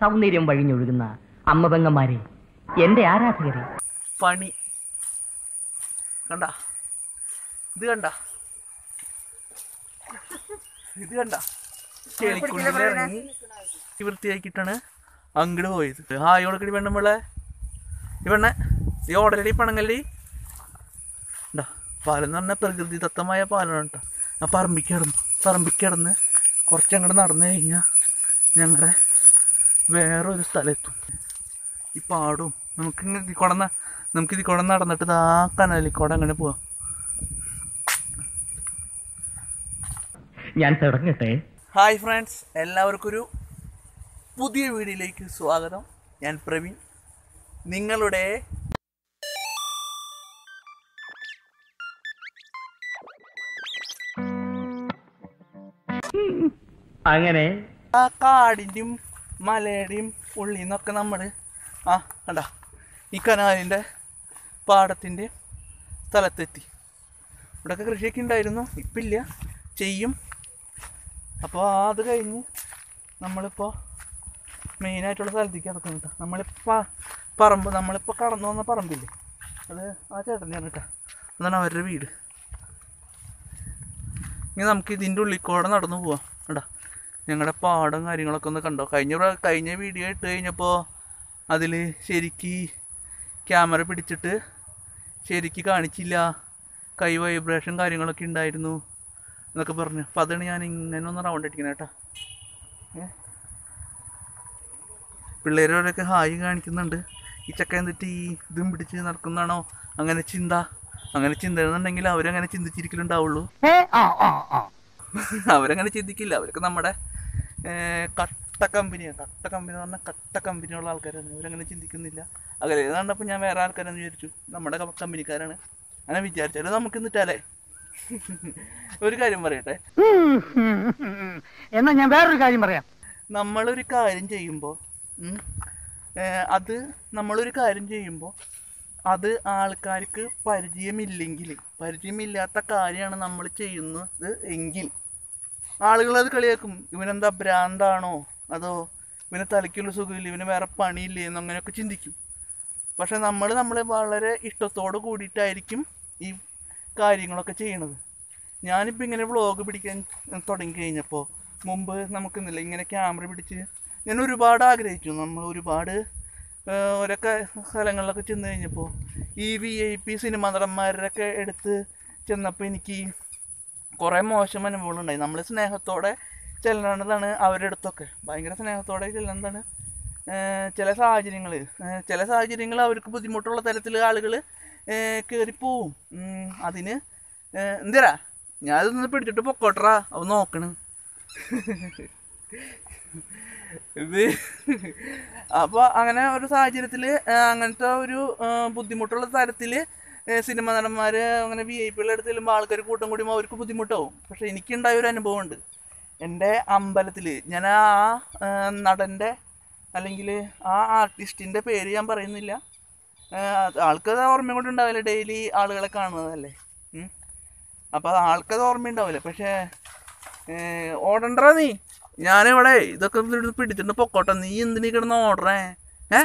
സൗന്ദര്യം വഴിഞ്ഞൊഴുകുന്ന അമ്മപെങ്ങന്മാരെ എന്റെ ആരാധകരെ. പണി. കണ്ട? ഇത് കണ്ട? ഇത് കണ്ട? ചെളിക്കുള്ളിൽ ഇറങ്ങി വൃത്തിയാക്കിയിട്ടാണ് അങ്ങോട്ട് പോയത്. ഹായ് കൊടുക്കടി പെണ്ണുമ്പളെ ഈ പെണ്ണെ ഈ ഓടലടി പണങ്ങല്ലി ഉണ്ടാ പാലം എന്ന് പറഞ്ഞാൽ പ്രകൃതിദത്തമായ പാലാണ് കേട്ടോ. ആ പറമ്പിക്ക് പറമ്പിക്കടന്ന് കുറച്ച് അങ്ങോട്ട് നടന്നു കഴിഞ്ഞാൽ ഞങ്ങളുടെ വേറൊരു സ്ഥലത്തും ഈ പാടും. നമുക്ക് ഇങ്ങനെ ഇതിൽ കൂടെ നമുക്ക് ഇത് കൂടെ നടന്നിട്ട് ഇതാക്കാനല്ല കനാലിൽ കുടം അങ്ങനെ പോവാം. ഞാൻ തുടങ്ങട്ടെ. ഹായ് ഫ്രണ്ട്സ് എല്ലാവർക്കും ഒരു പുതിയ വീഡിയോയിലേക്ക് സ്വാഗതം. ഞാൻ പ്രവീൺ. നിങ്ങളുടെ അങ്ങനെ ആ കാടിന്റെയും മലയുടെയും ഉള്ളിൽ നിന്നൊക്കെ നമ്മൾ ആ കണ്ട ഈ കനാലിന്റെ പാടത്തിന്റെ സ്ഥലത്തെത്തി. ഇവിടെയൊക്കെ കൃഷിയൊക്കെ ഉണ്ടായിരുന്നു ഇപ്പം ഇല്ല ചെയ്യും. അപ്പോൾ അത് കഴിഞ്ഞ് നമ്മളിപ്പോൾ മെയിനായിട്ടുള്ള സ്ഥലത്തേക്ക് കിടക്കുന്നുണ്ട് നമ്മളിപ്പോൾ പറമ്പ് നമ്മളിപ്പോൾ കടന്നു വന്ന പറമ്പില്ലേ? അത് ആ ചേട്ടന്റെയാണ് കേട്ടോ. അതാണ് അവരുടെ വീട്. ഇനി നമുക്ക് ഇതിന്റെ ഉള്ളിൽ കൂടെ നടന്നു പോവാം. കേട്ടോ ഞങ്ങളുടെ പാടം കാര്യങ്ങളൊക്കെ ഒന്ന് കണ്ടോ? കഴിഞ്ഞ കഴിഞ്ഞ വീഡിയോ ഇട്ട് കഴിഞ്ഞപ്പോൾ അതിൽ ശരിക്ക് ക്യാമറ പിടിച്ചിട്ട് ശരിക്ക് കാണിച്ചില്ല. കൈ വൈബ്രേഷൻ കാര്യങ്ങളൊക്കെ ഉണ്ടായിരുന്നു എന്നൊക്കെ പറഞ്ഞു. അപ്പോൾ അതാണ് ഞാൻ ഇങ്ങനെ ഒന്ന് റൗണ്ട് അടിക്കുന്നത് കേട്ടോ? പിള്ളേരോടൊക്കെ ഹായ് കാണിക്കുന്നുണ്ട്. ഈ ചക്ക എന്നിട്ട് ഈ ഇതും പിടിച്ച് നടക്കുന്നതാണോ? അങ്ങനെ ചിന്ത. അങ്ങനെ ചിന്ത എന്നുണ്ടെങ്കിൽ അവരങ്ങനെ ചിന്തിച്ചിരിക്കലുണ്ടാവുള്ളൂ. അവരങ്ങനെ ചിന്തിക്കില്ല. അവരൊക്കെ നമ്മുടെ കട്ട കമ്പനിയാണ് കട്ട കമ്പനി എന്ന് പറഞ്ഞാൽ കട്ട കമ്പനിയുള്ള ആൾക്കാരാണ്. ഇവരങ്ങനെ ചിന്തിക്കുന്നില്ല. അകലെ കണ്ടപ്പോൾ ഞാൻ വേറെ ആൾക്കാരെന്ന് വിചാരിച്ചു. നമ്മുടെ കമ്പനിക്കാരാണ്. അങ്ങനെ വിചാരിച്ചാലും നമുക്ക് എന്നിട്ടല്ലേ ഒരു കാര്യം പറയട്ടെ. എന്നാ ഞാൻ വേറൊരു കാര്യം പറയാം. നമ്മളൊരു കാര്യം ചെയ്യുമ്പോൾ അത് നമ്മളൊരു കാര്യം ചെയ്യുമ്പോൾ അത് ആൾക്കാർക്ക് പരിചയമില്ലെങ്കിൽ പരിചയമില്ലാത്ത കാര്യമാണ് നമ്മൾ ചെയ്യുന്നത് എങ്കിൽ ആളുകൾ അത് കളിയാക്കും. ഇവനെന്താ ഭ്രാന്താണോ? അതോ ഇവനെ തലയ്ക്കുള്ള സുഖമില്ല ഇവന് വേറെ പണിയില്ലേ എന്ന് അങ്ങനെയൊക്കെ ചിന്തിക്കും. പക്ഷെ നമ്മൾ നമ്മളെ വളരെ ഇഷ്ടത്തോട് കൂടിയിട്ടായിരിക്കും ഈ കാര്യങ്ങളൊക്കെ ചെയ്യണത്. ഞാനിപ്പോൾ ഇങ്ങനെ വ്ളോഗ് പിടിക്കാൻ തുടങ്ങി കഴിഞ്ഞപ്പോൾ മുമ്പ് നമുക്കിന്നില്ല ഇങ്ങനെ ക്യാമറ പിടിച്ച് ഞാൻ ഒരുപാട് ആഗ്രഹിച്ചു. നമ്മൾ ഒരുപാട് ഓരൊക്കെ സ്ഥലങ്ങളിലൊക്കെ ചെന്ന് കഴിഞ്ഞപ്പോൾ ഈ വി ഐ പി സിനിമാ നടന്മാരുടെയൊക്കെ എടുത്ത് ചെന്നപ്പോൾ എനിക്ക് കുറേ മോശം അനുഭവങ്ങളുണ്ടായി. നമ്മൾ സ്നേഹത്തോടെ ചെല്ലണതാണ് അവരുടെ അടുത്തൊക്കെ. ഭയങ്കര സ്നേഹത്തോടെ ചെല്ലുന്നതാണ് ചില സാഹചര്യങ്ങൾ ചില സാഹചര്യങ്ങൾ അവർക്ക് ബുദ്ധിമുട്ടുള്ള തരത്തിൽ ആളുകൾ കയറിപ്പോവും അതിന് എന്തിരാ? ഇതൊന്ന് പിടിച്ചിട്ട് പൊക്കോട്ടറാ അവ നോക്കണ്. ഇത് അപ്പോൾ അങ്ങനെ ഒരു സാഹചര്യത്തിൽ അങ്ങനത്തെ ഒരു ബുദ്ധിമുട്ടുള്ള തരത്തിൽ സിനിമ നടന്മാർ അങ്ങനെ വി ഐ പികളുടെ അടുത്ത് ചെല്ലുമ്പോൾ ആൾക്കാർ കൂട്ടം കൂടുമ്പോൾ അവർക്ക് ബുദ്ധിമുട്ടാവും. പക്ഷെ എനിക്കുണ്ടായ ഒരു അനുഭവമുണ്ട്. എന്റെ അമ്പലത്തിൽ ഞാൻ ആ നടന്റെ അല്ലെങ്കിൽ ആ ആർട്ടിസ്റ്റിന്റെ പേര് ഞാൻ പറയുന്നില്ല. ആൾക്കത് ഓർമ്മ കൊണ്ടുണ്ടാവില്ല ഡെയിലി ആളുകളെ കാണുന്നതല്ലേ. അപ്പോൾ ആൾക്കത് ഓർമ്മയുണ്ടാവില്ല പക്ഷേ ഓടണ്ട നീ. ഞാനിവിടെ ഇതൊക്കെ പിടിച്ചിട്ട് പൊക്കോട്ടെ. നീ എന്തിനീ കിടന്ന് ഓടണേ? ഏ?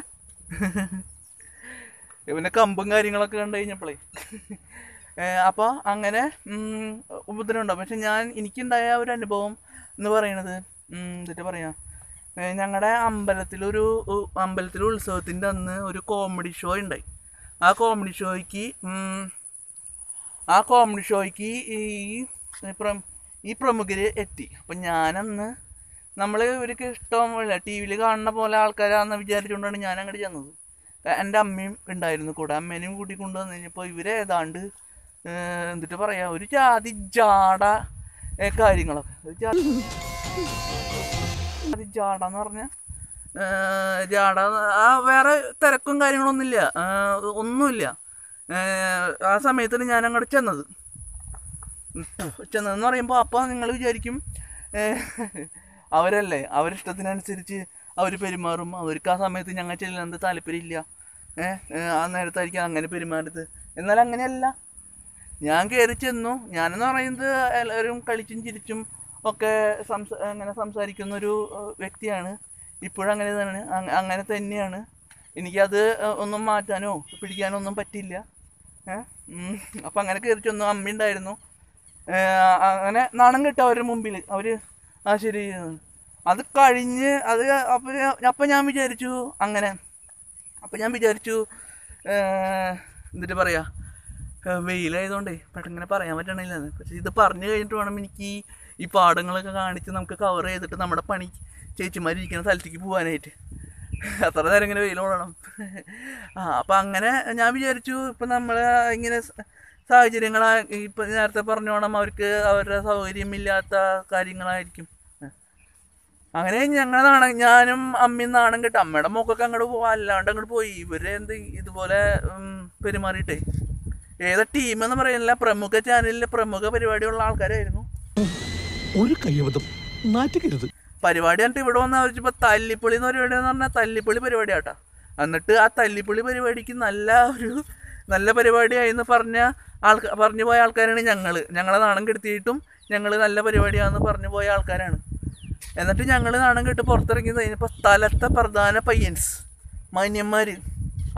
ഇവന്റെ കമ്പും കാര്യങ്ങളൊക്കെ കണ്ടു കഴിഞ്ഞപ്പോഴേ അപ്പോൾ അങ്ങനെ ഉപദ്രവം ഉണ്ടാവും പക്ഷെ ഞാൻ എനിക്കുണ്ടായ ഒരു അനുഭവം എന്ന് പറയണത് എന്നിട്ട് പറയാം? ഞങ്ങളുടെ അമ്പലത്തിലൊരു അമ്പലത്തിലെ ഉത്സവത്തിന്റെ അന്ന് ഒരു കോമഡി ഷോ ഉണ്ടായി ആ കോമഡി ഷോയ്ക്ക് ആ കോമഡി ഷോയ്ക്ക് ഈ ഈ പ്രമുഖർ എത്തി. അപ്പം ഞാനന്ന് നമ്മൾ ഇവർക്ക് ഇഷ്ടം ടി വിയിൽ കാണുന്ന പോലെ ആൾക്കാരാണെന്ന് വിചാരിച്ചുകൊണ്ടാണ് ഞാൻ അങ്ങോട്ട് ചെന്നത്. എന്റെ അമ്മയും ഉണ്ടായിരുന്നു കൂടെ. അമ്മേനെയും കൂട്ടി കൊണ്ടുവന്ന് കഴിഞ്ഞപ്പോൾ ഇവരെ ഏതാണ്ട് എന്നിട്ട് പറയാം ഒരു ജാതി ജാട കാര്യങ്ങളൊക്കെ. ഒരു ജാതി ജാട എന്ന് പറഞ്ഞാൽ ജാട ആ വേറെ തിരക്കും കാര്യങ്ങളൊന്നുമില്ല. ഒന്നുമില്ല. ആ സമയത്തിന് ഞാൻ അങ്ങോട്ട് ചെന്നത്. ചെന്നതെന്ന് പറയുമ്പോൾ അപ്പോൾ നിങ്ങൾ വിചാരിക്കും അവരല്ലേ അവരിഷ്ടത്തിനനുസരിച്ച് അവർ പെരുമാറും. അവർക്ക് ആ സമയത്ത് ഞങ്ങൾ ചെല്ലുന്നത് താല്പര്യമില്ല. ആ നേരത്തായിരിക്കും അങ്ങനെ പെരുമാറിയത്. എന്നാൽ അങ്ങനെയല്ല. ഞാൻ കയറി ചെന്നു. ഞാനെന്ന് പറയുന്നത് എല്ലാവരും കളിച്ചും ചിരിച്ചും ഒക്കെ സംസാ അങ്ങനെ സംസാരിക്കുന്ന ഒരു വ്യക്തിയാണ്. ഇപ്പോഴും അങ്ങനെ തന്നെ അങ്ങനെ തന്നെയാണ്. എനിക്കത് ഒന്നും മാറ്റാനോ പിടിക്കാനോ ഒന്നും പറ്റില്ല അപ്പം അങ്ങനെ കയറി ചെന്നു. അമ്മ ഉണ്ടായിരുന്നു. അങ്ങനെ നാണം കെട്ട അവരുടെ മുമ്പിൽ അവർ ആ ശരി. അത് കഴിഞ്ഞ് അത് അപ്പം അപ്പം ഞാൻ വിചാരിച്ചു അങ്ങനെ അപ്പം ഞാൻ വിചാരിച്ചു എന്നിട്ട് പറയാ വെയിലായതുകൊണ്ടേ പെട്ടെന്ന് പറയാൻ പറ്റണില്ല പക്ഷേ ഇത് പറഞ്ഞു കഴിഞ്ഞിട്ട് വേണം എനിക്ക് ഈ പാടങ്ങളൊക്കെ കാണിച്ച് നമുക്ക് കവർ ചെയ്തിട്ട് നമ്മുടെ പണി ചേച്ചിമാരിരിക്കുന്ന സ്ഥലത്തേക്ക് പോകാനായിട്ട് അത്ര നേരം ഇങ്ങനെ വെയിൽ ഓടണം ആ അപ്പം അങ്ങനെ ഞാൻ വിചാരിച്ചു ഇപ്പം നമ്മൾ ഇങ്ങനെ സാഹചര്യങ്ങളാ ഇപ്പം നേരത്തെ പറഞ്ഞോണം അവർക്ക് അവരുടെ സൗകര്യമില്ലാത്ത കാര്യങ്ങളായിരിക്കും. അങ്ങനെ ഞങ്ങളെ നാണ ഞാനും അമ്മയും നാണം കിട്ടും അമ്മയുടെ മുഖമൊക്കെ അങ്ങോട്ട് പോവാ അല്ലാണ്ട് അങ്ങോട്ട് പോയി. ഇവരെ എന്ത് ഇതുപോലെ പെരുമാറിയിട്ടേ. ഏതാ ടീം എന്ന് പറയുന്നില്ല പ്രമുഖ ചാനലിലെ പ്രമുഖ പരിപാടിയുള്ള ആൾക്കാരായിരുന്നു. ഒരു കയ്യബദ്ധം. നാറ്റുകരുത് പരിപാടി എന്നിട്ട് ഇവിടെ വന്നാൽ അവരിപ്പോ തല്ലിപ്പൊളി എന്ന് പരിപാടി എന്ന് പറഞ്ഞാൽ തല്ലിപ്പൊളി പരിപാടിയാട്ടാ. എന്നിട്ട് ആ തല്ലിപ്പൊളി പരിപാടിക്ക് നല്ല ഒരു നല്ല പരിപാടിയായി എന്ന് പറഞ്ഞ ആൾക്കാർ പറഞ്ഞു പോയ ആൾക്കാരാണ് ഞങ്ങൾ ഞങ്ങളെ നാണം കെടുത്തിയിട്ടും ഞങ്ങൾ നല്ല പരിപാടിയാണെന്ന് പറഞ്ഞു പോയ ആൾക്കാരാണ്. എന്നിട്ട് ഞങ്ങൾ നാണം കെട്ട് പുറത്തിറങ്ങി കഴിഞ്ഞപ്പോൾ സ്ഥലത്തെ പ്രധാന പയ്യൻസ് മാന്യന്മാർ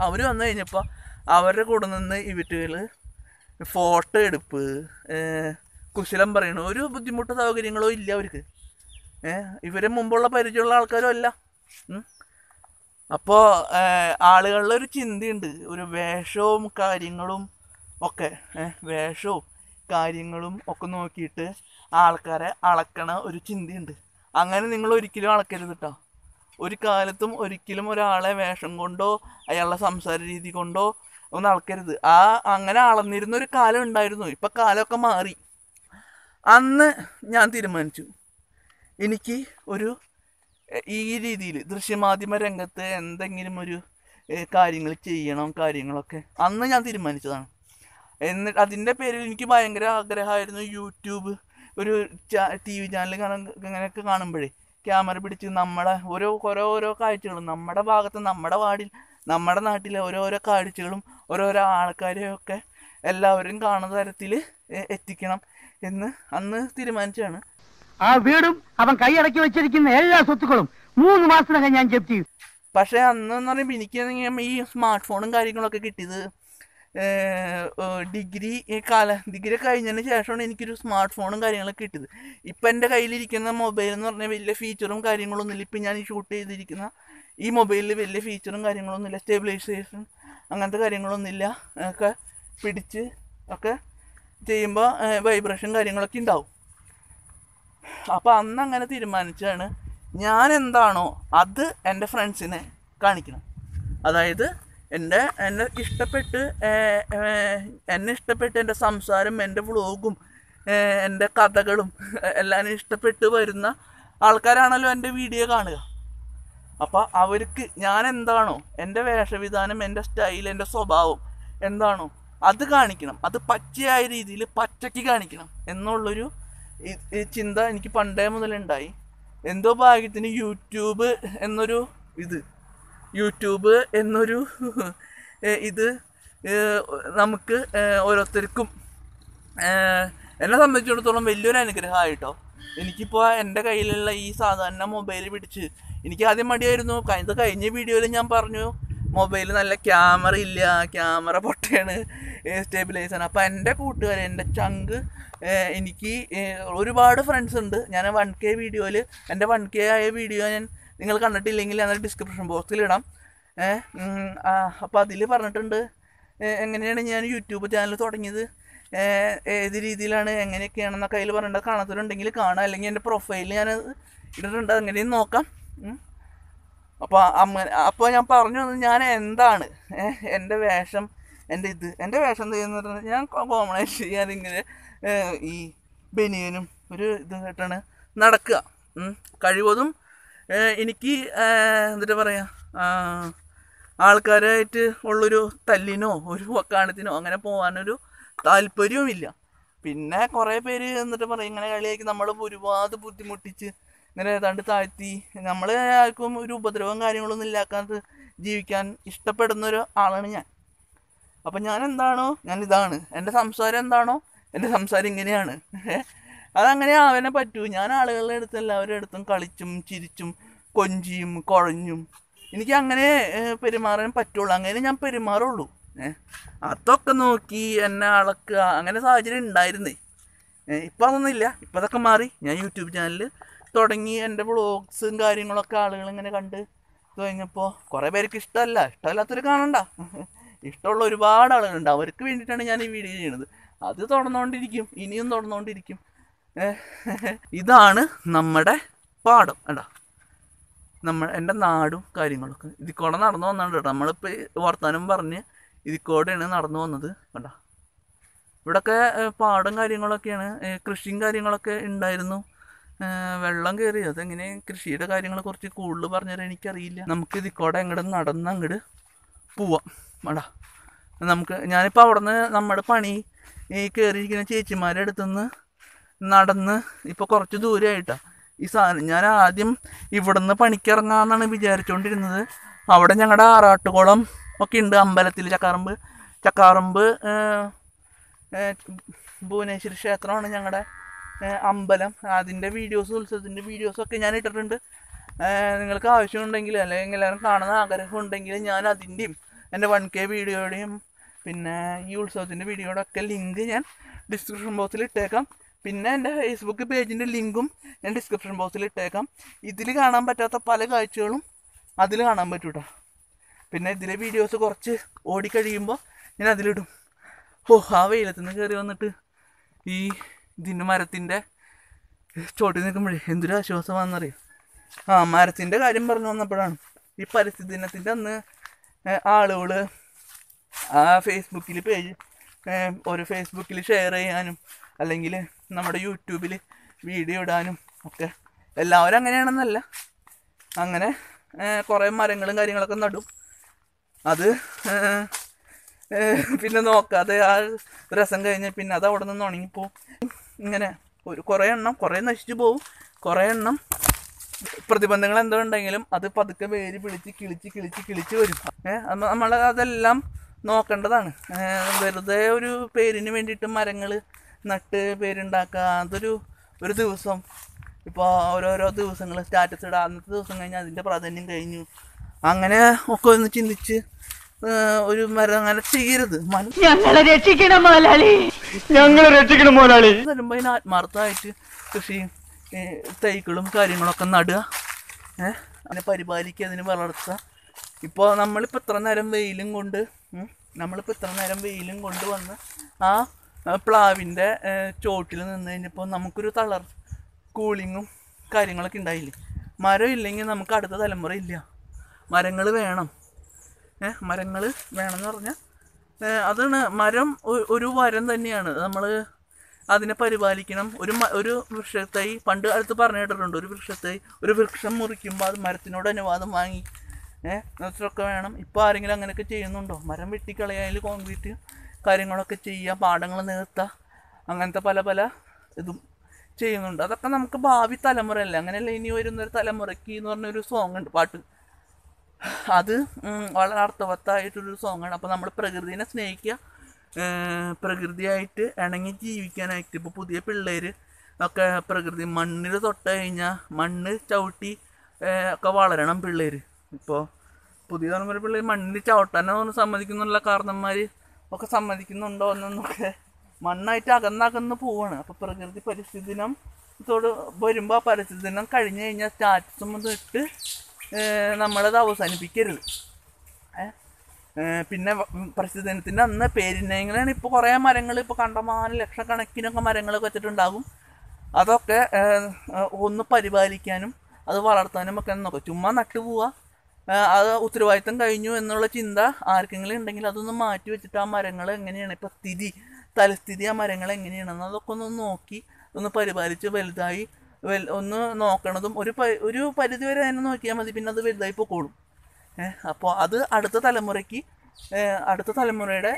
അവർ വന്നു കഴിഞ്ഞപ്പോൾ അവരുടെ കൂടെ നിന്ന് ഈ വീട്ടുകൾ ഫോട്ടോ എടുപ്പ് കുശലം പറയണു. ഒരു ബുദ്ധിമുട്ടോ സൗകര്യങ്ങളോ ഇല്ല അവർക്ക്. ഇവരെ മുമ്പുള്ള പരിചയമുള്ള ആൾക്കാരും അല്ല. അപ്പോൾ ആളുകളിൽ ഒരു ചിന്തയുണ്ട്. ഒരു വേഷവും കാര്യങ്ങളും ഒക്കെ വേഷവും കാര്യങ്ങളും ഒക്കെ നോക്കിയിട്ട് ആൾക്കാരെ അളക്കണ ഒരു ചിന്തയുണ്ട്. അങ്ങനെ നിങ്ങൾ ഒരിക്കലും അളക്കരുത് കേട്ടോ ഒരു കാലത്തും ഒരിക്കലും ഒരാളെ വേഷം കൊണ്ടോ അയാളുടെ സംസാര രീതി കൊണ്ടോ ഒന്ന് അളക്കരുത്. ആ അങ്ങനെ അളന്നിരുന്ന ഒരു കാലം ഉണ്ടായിരുന്നു. ഇപ്പം കാലമൊക്കെ മാറി. അന്ന് ഞാൻ തീരുമാനിച്ചു. എനിക്ക് ഒരു ഈ രീതിയിൽ ദൃശ്യമാധ്യമ രംഗത്ത് എന്തെങ്കിലും ഒരു കാര്യങ്ങൾ ചെയ്യണം കാര്യങ്ങളൊക്കെ. അന്ന് ഞാൻ തീരുമാനിച്ചതാണ്. എന്നിട്ട് അതിന്റെ പേരിൽ എനിക്ക് ഭയങ്കര ആഗ്രഹമായിരുന്നു യൂട്യൂബ് ഒരു ടി വി ചാനൽ കാണാൻ അങ്ങനെയൊക്കെ കാണുമ്പോഴേ ക്യാമറ പിടിച്ച് നമ്മളെ ഓരോ ഓരോ ഓരോ കാഴ്ചകളും നമ്മുടെ ഭാഗത്ത് നമ്മുടെ വാർഡിൽ നമ്മുടെ നാട്ടിലെ ഓരോരോ കാഴ്ചകളും ഓരോരോ ആൾക്കാരെയൊക്കെ എല്ലാവരും കാണുന്ന തരത്തിൽ എത്തിക്കണം എന്ന് അന്ന് തീരുമാനിച്ചാണ് ആ വീടും അവൻ കൈയടക്കി വെച്ചിരിക്കുന്ന എല്ലാ സ്വത്തുക്കളും മൂന്ന് മാസത്തിനകം ഞാൻ ജപ്തി പക്ഷേ അന്ന് എന്ന് പറയുമ്പോൾ എനിക്ക് ഈ സ്മാർട്ട് ഫോണും കാര്യങ്ങളൊക്കെ കിട്ടിയത് ഡിഗ്രി കാല ഡിഗ്രി കഴിഞ്ഞതിന് ശേഷമാണ് എനിക്കൊരു സ്മാർട്ട് ഫോണും കാര്യങ്ങളൊക്കെ കിട്ടിയത്. ഇപ്പം എന്റെ കയ്യിലിരിക്കുന്ന മൊബൈൽ എന്ന് പറഞ്ഞാൽ വലിയ ഫീച്ചറും കാര്യങ്ങളൊന്നുമില്ല. ഇപ്പം ഞാൻ ഈ ഷൂട്ട് ചെയ്തിരിക്കുന്ന ഈ മൊബൈലിൽ വലിയ ഫീച്ചറും കാര്യങ്ങളൊന്നുമില്ല. സ്റ്റെബിലൈസേഷൻ അങ്ങനത്തെ കാര്യങ്ങളൊന്നുമില്ല. ഒക്കെ പിടിച്ച് ഒക്കെ ചെയ്യുമ്പോൾ വൈബ്രേഷൻ കാര്യങ്ങളൊക്കെ ഉണ്ടാവും അപ്പോൾ അന്ന് അങ്ങനെ തീരുമാനിച്ചാണ് ഞാൻ എന്താണോ അത് എന്റെ ഫ്രണ്ട്സിനെ കാണിക്കണം. അതായത് എന്റെ എന്നെ ഇഷ്ടപ്പെട്ട് എന്നെ ഇഷ്ടപ്പെട്ട് എന്റെ സംസാരം എന്റെ വ്ളോഗും എന്റെ കഥകളും എല്ലാം ഇഷ്ടപ്പെട്ട് വരുന്ന ആൾക്കാരാണല്ലോ എന്റെ വീഡിയോ കാണുക. അപ്പോൾ അവർക്ക് ഞാൻ എന്താണോ എന്റെ വേഷവിധാനം എന്റെ സ്റ്റൈൽ എന്റെ സ്വഭാവം എന്താണോ അത് കാണിക്കണം. അത് പച്ചയായ രീതിയിൽ പച്ചയ്ക്ക് കാണിക്കണം എന്നുള്ളൊരു ചിന്ത എനിക്ക് പണ്ടേ മുതലുണ്ടായി. എന്തോ ഭാഗ്യത്തിന് യൂട്യൂബ് എന്നൊരു ഇത്. യൂട്യൂബ് എന്നൊരു ഇത് നമുക്ക് ഓരോരുത്തർക്കും എന്നെ സംബന്ധിച്ചിടത്തോളം വലിയൊരു അനുഗ്രഹമായിട്ടോ. എനിക്കിപ്പോൾ എന്റെ കയ്യിലുള്ള ഈ സാധാരണ മൊബൈൽ പിടിച്ച് എനിക്ക് ആദ്യം മടിയായിരുന്നു. കഴിഞ്ഞ കഴിഞ്ഞ വീഡിയോയിൽ ഞാൻ പറഞ്ഞു മൊബൈൽ നല്ല ക്യാമറ ഇല്ല ക്യാമറ പൊട്ടയാണ് സ്റ്റേബിലൈസർ അപ്പോൾ എന്റെ കൂട്ടുകാർ എന്റെ ചങ്ക് എനിക്ക് ഒരുപാട് ഫ്രണ്ട്സ് ഉണ്ട്. ഞാൻ വൺ കെ വീഡിയോയിൽ എന്റെ വൺ കെ ആയ വീഡിയോ ഞാൻ നിങ്ങൾ കണ്ടിട്ടില്ലെങ്കിൽ ഞാൻ ഡിസ്ക്രിപ്ഷൻ ബോക്സിൽ ഇടാം. അപ്പോൾ അതിൽ പറഞ്ഞിട്ടുണ്ട് എങ്ങനെയാണ് ഞാൻ യൂട്യൂബ് ചാനൽ തുടങ്ങിയത്? ഏത് രീതിയിലാണ് എങ്ങനെയൊക്കെയാണെന്നൊക്കെ അതിൽ പറയേണ്ടത് കാണാത്തവരുണ്ടെങ്കിൽ കാണാം. അല്ലെങ്കിൽ എന്റെ പ്രൊഫൈലിൽ ഞാൻ ഇട്ടിട്ടുണ്ട്. അങ്ങനെയും നോക്കാം. അപ്പോൾ അമ്മ അപ്പോൾ ഞാൻ പറഞ്ഞു വന്നത് ഞാൻ എന്താണ്? എന്റെ വേഷം എന്റെ ഇത്. എന്റെ വേഷം എന്ത് ചെയ്യുന്നത് ഞാൻ കോമണായിട്ട് ഇങ്ങനെ ഈ ബനിയനും ഒരു ഇത് കേട്ടാണ് നടക്കുക. കഴിവതും എനിക്ക് എന്നിട്ട് പറയാ? ആൾക്കാരായിട്ട് ഉള്ളൊരു തല്ലിനോ ഒരു വക്കാണത്തിനോ അങ്ങനെ പോകാനൊരു താല്പര്യവുമില്ല. പിന്നെ കുറേ പേര് എന്നിട്ട് പറയും ഇങ്ങനെ കളിയാക്കി നമ്മൾ ഒരുപാട് ബുദ്ധിമുട്ടിച്ച് ഇങ്ങനെ ഏതാണ്ട് താഴ്ത്തി നമ്മൾ ആർക്കും ഒരു ഉപദ്രവം കാര്യങ്ങളൊന്നും ഇല്ലാക്കാത്ത ജീവിക്കാൻ ഇഷ്ടപ്പെടുന്ന ഒരു ആളാണ് ഞാൻ. അപ്പം ഞാൻ എന്താണോ ഞാൻ ഇതാണ് എന്റെ സംസാരം എന്താണോ എന്റെ സംസാരം ഇങ്ങനെയാണ്. അതങ്ങനെ ആവാനേ പറ്റൂ. ഞാൻ ആളുകളുടെ അടുത്ത് എല്ലാവരുടെ അടുത്തും കളിച്ചും ചിരിച്ചും കൊഞ്ചിയും കുഴഞ്ഞും എനിക്ക് അങ്ങനെ പെരുമാറാൻ പറ്റുള്ളൂ. അങ്ങനെ ഞാൻ പെരുമാറുള്ളൂ. ഏഹ് അതൊക്കെ നോക്കി എന്നെ അളക്കുക അങ്ങനെ സാഹചര്യം ഉണ്ടായിരുന്നേ. ഇപ്പം അതൊന്നും ഇല്ല ഇപ്പം അതൊക്കെ മാറി. ഞാൻ യൂട്യൂബ് ചാനൽ തുടങ്ങി. എന്റെ വ്ളോഗ്സും കാര്യങ്ങളൊക്കെ ആളുകൾ ഇങ്ങനെ കണ്ട് കഴിഞ്ഞപ്പോൾ കുറേ പേർക്ക് ഇഷ്ടമല്ല. ഇഷ്ടമല്ലാത്തവർ കാണണ്ട. ഇഷ്ടമുള്ള ഒരുപാട് ആളുകളുണ്ട്. അവർക്ക് വേണ്ടിയിട്ടാണ് ഞാൻ ഈ വീഡിയോ ചെയ്യുന്നത് അത് തുടർന്നുകൊണ്ടിരിക്കും. ഇനിയും തുടർന്നുകൊണ്ടിരിക്കും. ഇതാണ് നമ്മുടെ പാടം അല്ല നമ്മൾ എന്റെ നാടും കാര്യങ്ങളൊക്കെ. ഇതിക്കൂടെ നടന്നു വന്നാണ് കേട്ടോ. നമ്മളിപ്പോൾ വർത്തമാനം പറഞ്ഞ് ഇതിക്കൂടെയാണ് നടന്നു വന്നത് കണ്ടോ? ഇവിടൊക്കെ പാടം കാര്യങ്ങളൊക്കെയാണ്. കൃഷിയും കാര്യങ്ങളൊക്കെ ഉണ്ടായിരുന്നു. വെള്ളം കയറി അതെങ്ങനെ കൃഷിയുടെ കാര്യങ്ങളെ കുറിച്ച് കൂടുതൽ പറഞ്ഞാൽ എനിക്കറിയില്ല. നമുക്ക് ഇതിക്കൂടെ അങ്ങോട്ട് നടന്ന് അങ്ങോട്ട് പോവാം വേണ്ട നമുക്ക് ഞാനിപ്പോൾ അവിടെ നിന്ന് നമ്മുടെ പണി ഈ കയറിയിരിക്കുന്ന ചേച്ചിമാരുടെ അടുത്തുനിന്ന് നടന്ന് ഇപ്പോൾ കുറച്ച് ദൂരമായിട്ടാണ് ഈ സാധനം ഞാൻ ആദ്യം ഇവിടുന്ന് പണിക്കിറങ്ങാമെന്നാണ് വിചാരിച്ചുകൊണ്ടിരുന്നത് അവിടെ ഞങ്ങളുടെ ആറാട്ടുകുളം ഒക്കെ ഉണ്ട് അമ്പലത്തിൽ ചക്കാറമ്പ്. ചക്കാറമ്പ് ഭുവനേശ്വരി ക്ഷേത്രമാണ് ഞങ്ങളുടെ അമ്പലം. അതിന്റെ വീഡിയോസ് ഉത്സവത്തിന്റെ വീഡിയോസൊക്കെ ഞാൻ ഇട്ടിട്ടുണ്ട്. നിങ്ങൾക്ക് ആവശ്യമുണ്ടെങ്കിൽ അല്ലെങ്കിൽ എല്ലാവരും കാണുന്ന ആഗ്രഹം ഉണ്ടെങ്കിൽ ഞാൻ അതിന്റെയും എന്റെ വൺ കെ വീഡിയോയുടെയും പിന്നെ ഈ ഉത്സവത്തിന്റെ വീഡിയോയുടെ ഒക്കെ ലിങ്ക് ഞാൻ ഡിസ്ക്രിപ്ഷൻ ബോക്സിൽ ഇട്ടേക്കാം. പിന്നെ എന്റെ ഫേസ്ബുക്ക് പേജിന്റെ ലിങ്കും ഞാൻ ഡിസ്ക്രിപ്ഷൻ ബോക്സിൽ ഇട്ടേക്കാം. ഇതിൽ കാണാൻ പറ്റാത്ത പല കാഴ്ചകളും അതിൽ കാണാൻ പറ്റും കേട്ടോ പിന്നെ ഇതിലെ വീഡിയോസ് കുറച്ച് ഓടിക്കഴിയുമ്പോൾ ഞാൻ അതിലിടും. ഓ ആ വെയിലത്തിൽ നിന്ന് കയറി വന്നിട്ട് ഈ ഇതിന്റെ മരത്തിന്റെ ചോട്ടിൽ നിൽക്കുമ്പോഴേ എന്തൊരു ആശ്വാസമാണെന്നറിയാം? ആ മരത്തിന്റെ കാര്യം പറഞ്ഞു വന്നപ്പോഴാണ്. ഈ പരിസ്ഥിതി ദിനത്തിന്റെ അന്ന് ആളുകൾ ആ ഫേസ്ബുക്കിൽ പേജ് ഒരു ഫേസ്ബുക്കിൽ ഷെയർ ചെയ്യാനും അല്ലെങ്കിൽ നമ്മുടെ യൂട്യൂബിൽ വീഡിയോ ഇടാനും ഒക്കെ. എല്ലാവരും അങ്ങനെയാണെന്നല്ല. അങ്ങനെ കുറേ മരങ്ങളും കാര്യങ്ങളൊക്കെ നടും. അത് പിന്നെ നോക്കാതെ ആ രസം കഴിഞ്ഞ് പിന്നെ അത് അവിടെ നിന്ന് ഉണങ്ങിപ്പോവും. ഇങ്ങനെ ഒരു കുറേ എണ്ണം കുറേ നശിച്ചു പോവും. കുറേ എണ്ണം പ്രതിബന്ധങ്ങൾ എന്തോ ഉണ്ടെങ്കിലും അത് പതുക്കെ വേര് പിടിച്ച് കിളിച്ച് കിളിച്ച് കിളിച്ച് വരും. നമ്മൾ അതെല്ലാം നോക്കേണ്ടതാണ്. വെറുതെ ഒരു പേരിന് വേണ്ടിയിട്ട് മരങ്ങൾ നട്ട് പേരുണ്ടാക്കുക അതൊരു ഒരു ദിവസം. ഇപ്പോൾ ഓരോരോ ദിവസങ്ങൾ സ്റ്റാറ്റസ് ഇടുക അന്നത്തെ ദിവസം കഴിഞ്ഞാൽ അതിന്റെ പ്രാധാന്യം കഴിഞ്ഞു. അങ്ങനെ ഒക്കെ ഒന്ന് ചിന്തിച്ച് ഒരു മരം അങ്ങനെ ചെയ്യരുത്. ഞങ്ങളെ രക്ഷിക്കണം ഞങ്ങളെ രക്ഷിക്കണം മുതലാളി വരുമ്പോൾ അതിന് ആത്മാർത്ഥമായിട്ട് കൃഷിയും ഏ, തൈകളും കാര്യങ്ങളൊക്കെ നടുക ഏഹ് അതിനെ പരിപാലിക്കുക അതിനെ വളർത്തുക. ഇപ്പോൾ നമ്മളിപ്പോൾ ഇത്ര നേരം വെയിലും കൊണ്ട് നമ്മളിപ്പോൾ ഇത്ര നേരം വെയിലും കൊണ്ട് വന്ന് ആ പ്ലാവിന്റെ ചോട്ടിൽ നിന്ന് കഴിഞ്ഞപ്പോൾ നമുക്കൊരു തളർ കൂളിങ്ങും കാര്യങ്ങളൊക്കെ ഉണ്ടായില്ലേ? മരം ഇല്ലെങ്കിൽ നമുക്ക് അടുത്ത തലമുറ ഇല്ല. മരങ്ങൾ വേണം. മരങ്ങൾ വേണമെന്ന് പറഞ്ഞാൽ അതാണ് മരം ഒരു വരം തന്നെയാണ്. നമ്മൾ അതിനെ പരിപാലിക്കണം. ഒരു ഒരു വൃക്ഷത്തൈ പണ്ട് അടുത്ത് പറഞ്ഞു കേട്ടിട്ടുണ്ട് ഒരു വൃക്ഷത്തൈ ഒരു വൃക്ഷം മുറിക്കുമ്പോൾ അത് മരത്തിനോട് അനുവാദം വാങ്ങി ഏഹ് ഒക്കെ വേണം. ഇപ്പോൾ ആരെങ്കിലും അങ്ങനെയൊക്കെ ചെയ്യുന്നുണ്ടോ? മരം വെട്ടിക്കളയായാലും കോൺക്രീറ്റ് കാര്യങ്ങളൊക്കെ ചെയ്യുക പാടങ്ങൾ നികത്തുക അങ്ങനത്തെ പല പല ഇതും ചെയ്യുന്നുണ്ട്. അതൊക്കെ നമുക്ക് ഭാവി തലമുറയല്ല. അങ്ങനെയല്ല ഇനി വരുന്നൊരു തലമുറയ്ക്ക് എന്ന് പറഞ്ഞൊരു സോങ് ഉണ്ട് പാട്ട്. അത് വളരെ അർത്ഥവത്തായിട്ടൊരു സോങ്ങാണ് അപ്പോൾ നമ്മൾ പ്രകൃതിനെ സ്നേഹിക്കുക പ്രകൃതിയായിട്ട് ഇണങ്ങി ജീവിക്കാനായിട്ട്. ഇപ്പോൾ പുതിയ പിള്ളേർ ഒക്കെ പ്രകൃതി മണ്ണിൽ തൊട്ട് കഴിഞ്ഞാൽ മണ്ണ് ചവിട്ടി ഒക്കെ വളരണം പിള്ളേർ ഇപ്പോൾ പുതിയ തലമുറ പിള്ളേർ മണ്ണിൽ ചവിട്ടാനൊന്നും സമ്മതിക്കുന്നുള്ള കാരണന്മാർ ഒക്കെ സമ്മതിക്കുന്നുണ്ടോ എന്നൊക്കെ മണ്ണായിട്ട് അകന്നകന്ന് പോവാണ്. അപ്പോൾ പ്രകൃതി പരിസ്ഥിതി ദിനം ത്തോട് വരുമ്പോൾ പരിസ്ഥിതി ദിനം കഴിഞ്ഞ് കഴിഞ്ഞാൽ സ്റ്റാറ്റസും ഇട്ട് നമ്മളത് അവസാനിപ്പിക്കരുത്. പിന്നെ പരിസ്ഥിതി ദിനത്തിന്റെ അന്ന് പേരിനെങ്കിലാണ് ഇപ്പോൾ കുറേ മരങ്ങൾ ഇപ്പോൾ കണ്ടമാനം ലക്ഷക്കണക്കിനൊക്കെ മരങ്ങളൊക്കെ വെച്ചിട്ടുണ്ടാകും. അതൊക്കെ ഒന്ന് പരിപാലിക്കാനും അത് വളർത്താനും ഒക്കെ നോക്കാം ചുമ്മാ നട്ടു പോവുക ഏ, അത് ഉത്തരവാദിത്തം കഴിഞ്ഞു എന്നുള്ള ചിന്ത ആർക്കെങ്കിലും ഉണ്ടെങ്കിൽ അതൊന്ന് മാറ്റി വെച്ചിട്ട് ആ മരങ്ങൾ എങ്ങനെയാണ്? ഇപ്പോൾ സ്ഥിതി തലസ്ഥിതി ആ മരങ്ങൾ എങ്ങനെയാണെന്ന് അതൊക്കെ ഒന്ന് നോക്കി ഒന്ന് പരിപാലിച്ച് വലുതായി വെൽ ഒന്ന് നോക്കണതും ഒരു പ- ഒരു പരിധി വരെ തന്നെ നോക്കിയാൽ മതി പിന്നെ അത് വലുതായി പൊക്കോളും. അപ്പോൾ അത് അടുത്ത തലമുറയ്ക്ക് അടുത്ത തലമുറയുടെ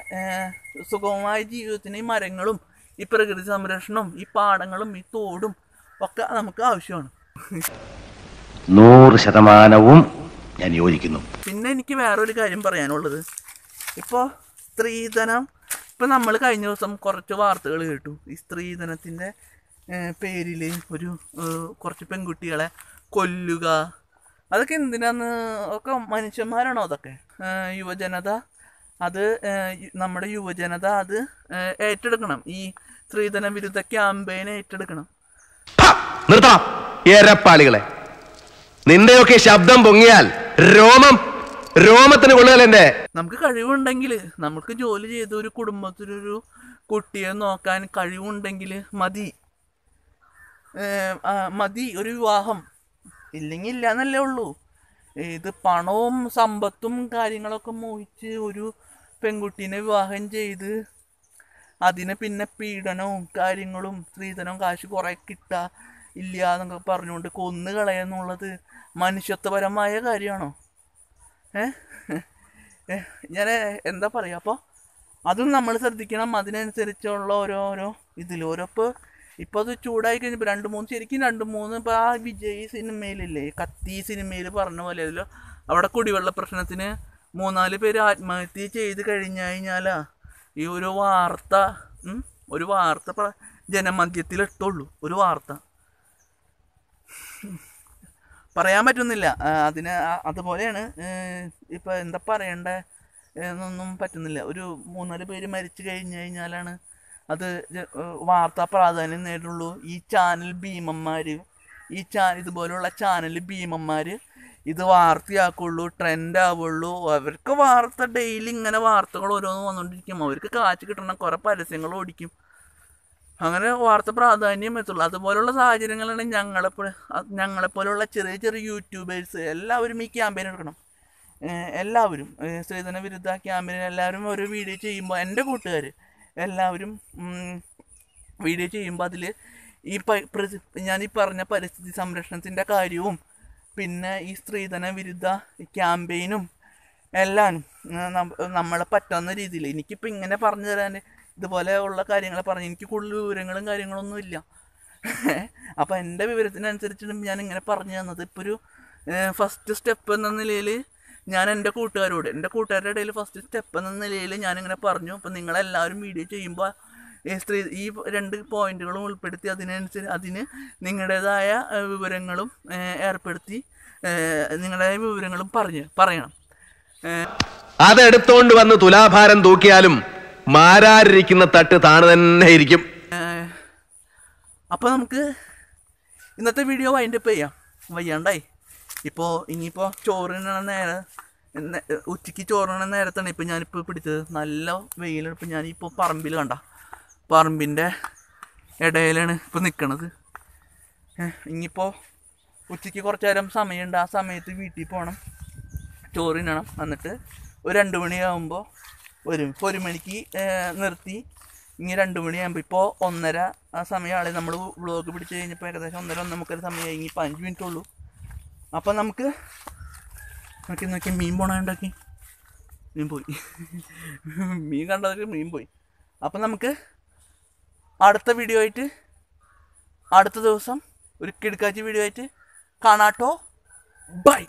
സുഗമമായ ജീവിതത്തിന് ഈ മരങ്ങളും ഈ പ്രകൃതി സംരക്ഷണവും ഈ പാടങ്ങളും ഈ തോടും ഒക്കെ നമുക്ക് ആവശ്യമാണ്. നൂറ് ശതമാനവും ഞാൻ യോജിക്കുന്നു. പിന്നെ എനിക്ക് വേറൊരു കാര്യം പറയാനുള്ളത്. ഇപ്പോൾ സ്ത്രീധനം ഇപ്പം നമ്മൾ കഴിഞ്ഞ ദിവസം കുറച്ച് വാർത്തകൾ കേട്ടു. ഈ സ്ത്രീധനത്തിന്റെ പേരിൽ ഒരു കുറച്ച് പെൺകുട്ടികളെ കൊല്ലുക. അതൊക്കെ എന്തിനാന്ന് ഒക്കെ മനുഷ്യന്മാരാണോ അതൊക്കെ? യുവജനത അത് നമ്മുടെ യുവജനത അത് ഏറ്റെടുക്കണം. ഈ സ്ത്രീധന വിരുദ്ധ ക്യാമ്പയിൻ ഏറ്റെടുക്കണം. നിർത്താം നിർത്തണം. എരപ്പാളികളെ നിന്റെയൊക്കെ ശബ്ദം പൊങ്ങിയാൽ രോമം രോമത്തിന് കൊള്ളുകയല്ലേ നമുക്ക് കഴിവുണ്ടെങ്കിൽ നമുക്ക് ജോലി ചെയ്ത ഒരു കുടുംബത്തിലൊരു കുട്ടിയെ നോക്കാൻ കഴിവുണ്ടെങ്കിൽ മതി. മതി ഒരു വിവാഹം. ഇല്ലെങ്കിൽ ഇല്ല എന്നല്ലേ ഉള്ളൂ. ഇത് പണവും സമ്പത്തും കാര്യങ്ങളൊക്കെ മോഹിച്ച് ഒരു പെൺകുട്ടീനെ വിവാഹം ചെയ്ത് അതിനെ പിന്നെ പീഡനവും കാര്യങ്ങളും സ്ത്രീധനവും കാശ് കുറേ കിട്ടുക ഇല്ല എന്നൊക്കെ പറഞ്ഞുകൊണ്ട് കൊന്നു കളയുന്നുള്ളത് മനുഷ്യത്വപരമായ കാര്യമാണോ? ഞാൻ എന്താ പറയുക അപ്പോൾ അതും നമ്മൾ ശ്രദ്ധിക്കണം. അതിനനുസരിച്ചുള്ള ഓരോരോ ഇതിൽ ഓരോ ഇപ്പോൾ ഇപ്പോൾ അത് ചൂടായി കഴിഞ്ഞപ്പോൾ രണ്ട് മൂന്ന് ശരിക്കും രണ്ട് മൂന്ന് ഇപ്പോൾ ആ വിജയ് സിനിമയിലില്ലേ കത്തി സിനിമയിൽ പറഞ്ഞ പോലെ അതിലോ അവിടെ കുടിവെള്ള പ്രശ്നത്തിന് മൂന്നാൽ പേര് ആത്മഹത്യ ചെയ്ത് കഴിഞ്ഞു കഴിഞ്ഞാലാ ഈ ഒരു വാർത്ത ഒരു വാർത്ത ജനമധ്യത്തിലെത്തുള്ളൂ. ഒരു വാർത്ത. പറയാൻ പറ്റുന്നില്ല. അതിന് അതുപോലെയാണ് ഇപ്പോൾ എന്താ പറയണ്ടേ? എന്നൊന്നും പറ്റുന്നില്ല. ഒരു മൂന്നാൽ പേര് മരിച്ചു കഴിഞ്ഞു കഴിഞ്ഞാലാണ് അത് വാർത്താ പ്രാധാന്യം നേടുള്ളൂ. ഈ ചാനൽ ഭീമന്മാർ ഈ ചാ ഇതുപോലെയുള്ള ചാനൽ ഭീമന്മാർ ഇത് വാർത്തയാക്കുള്ളൂ ട്രെൻഡ് ആവുള്ളൂ അവർക്ക് വാർത്ത ഡെയിലി ഇങ്ങനെ വാർത്തകൾ ഓരോന്ന് വന്നുകൊണ്ടിരിക്കും അവർക്ക് കാച്ചു കിട്ടണം കുറേ പരസ്യങ്ങൾ ഓടിക്കും അങ്ങനെ വാർത്ത പ്രാധാന്യം എത്തുള്ളൂ. അതുപോലുള്ള സാഹചര്യങ്ങളാണ് ഞങ്ങളെ ഞങ്ങളെപ്പോലുള്ള ചെറിയ ചെറിയ യൂട്യൂബേഴ്സ് എല്ലാവരും ഈ ക്യാമ്പയിൻ എടുക്കണം. എല്ലാവരും സ്ത്രീധന വിരുദ്ധ ക്യാമ്പയിൻ എല്ലാവരും ഒരു വീഡിയോ ചെയ്യുമ്പോൾ എന്റെ കൂട്ടുകാർ എല്ലാവരും വീഡിയോ ചെയ്യുമ്പോൾ അതിൽ ഈ ഞാൻ ഈ പറഞ്ഞ പരിസ്ഥിതി സംരക്ഷണത്തിന്റെ കാര്യവും പിന്നെ ഈ സ്ത്രീധന വിരുദ്ധ ക്യാമ്പയിനും എല്ലാം നമ്മളെ പറ്റാവുന്ന രീതിയിൽ എനിക്കിപ്പോൾ ഇങ്ങനെ പറഞ്ഞു തരാൻ ഇതുപോലെ ഉള്ള കാര്യങ്ങളെ പറഞ്ഞ് എനിക്ക് കൂടുതൽ വിവരങ്ങളും കാര്യങ്ങളൊന്നും ഇല്ല. അപ്പോൾ എന്റെ വിവരത്തിനനുസരിച്ചിട്ടും ഞാൻ ഇങ്ങനെ പറഞ്ഞു തന്നത്. ഇപ്പോൾ ഒരു ഫസ്റ്റ് സ്റ്റെപ്പ് എന്ന നിലയിൽ ഞാൻ എന്റെ കൂട്ടുകാരോട് എന്റെ കൂട്ടുകാരുടെ ഇടയിൽ ഫസ്റ്റ് സ്റ്റെപ്പ് എന്ന നിലയിൽ ഞാനിങ്ങനെ പറഞ്ഞു. അപ്പോൾ നിങ്ങളെല്ലാവരും വീഡിയോ ചെയ്യുമ്പോൾ ഈ സ്ത്രീ ഈ രണ്ട് പോയിന്റുകളും ഉൾപ്പെടുത്തി അതിനനുസരിച്ച് അതിന് നിങ്ങളുടേതായ വിവരങ്ങളും ഏർപ്പെടുത്തി നിങ്ങളുടെ വിവരങ്ങളും പറഞ്ഞ് പറയണം. അതെടുത്തോണ്ട് വന്ന് തുലാഭാരം തൂക്കിയാലും മാരാരിരിക്കുന്ന തട്ട് താണു തന്നെ ഇരിക്കും. അപ്പോൾ നമുക്ക് ഇന്നത്തെ വീഡിയോ വൈൻഡപ്പ് ചെയ്യാം. വയ്യാണ്ടായി. ഇപ്പോൾ ഇനിയിപ്പോൾ ചോറിന നേരെ ഉച്ചയ്ക്ക് ചോറിന നേരത്താണ് ഇപ്പോൾ ഞാനിപ്പോൾ പിടിച്ചത്. നല്ല വെയിലാണ് ഇപ്പോൾ ഞാനിപ്പോൾ പറമ്പിൽ കണ്ട. പറമ്പിന്റെ ഇടയിലാണ് ഇപ്പോൾ നിൽക്കണത് ഇനിയിപ്പോൾ ഉച്ചയ്ക്ക് കുറച്ച് നേരം സമയമുണ്ട്. ആ സമയത്ത് വീട്ടിൽ പോകണം ചോറിനണം എന്നിട്ട് ഒരു രണ്ട് മണിയാകുമ്പോൾ വരും. ഇപ്പോൾ ഒരു മണിക്ക് നിർത്തി. ഇനി രണ്ട് മണിയാകുമ്പോൾ ഇപ്പോൾ ഒന്നര ആ സമയമാണ് നമ്മൾ വ്ളോഗ് പിടിച്ച് കഴിഞ്ഞപ്പോൾ ഏകദേശം ഒന്നര ഒന്നര മുക്കാൽ സമയമായി ഇനി ഇപ്പോൾ അഞ്ച് മിനിറ്റ് ഉള്ളൂ. അപ്പം നമുക്ക് നോക്കി നോക്കി മീൻ പോണുണ്ടാക്കി മീൻ പോയി. മീൻ കണ്ടതൊക്കെ മീൻ പോയി. അപ്പം നമുക്ക് അടുത്ത വീഡിയോ ആയിട്ട് അടുത്ത ദിവസം ഒരു കിടക്കാച്ചി വീഡിയോ ആയിട്ട് കാണാട്ടോ. ബൈ